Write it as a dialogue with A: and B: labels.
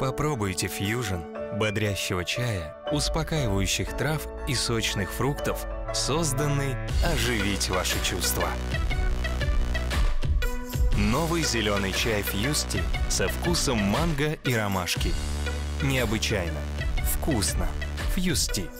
A: Попробуйте фьюжн бодрящего чая, успокаивающих трав и сочных фруктов, созданный оживить ваши чувства. Новый зеленый чай Фьюсти со вкусом манго и ромашки. Необычайно. Вкусно. Фьюсти.